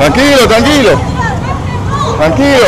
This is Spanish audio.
Tranquilo, tranquilo. Tranquilo.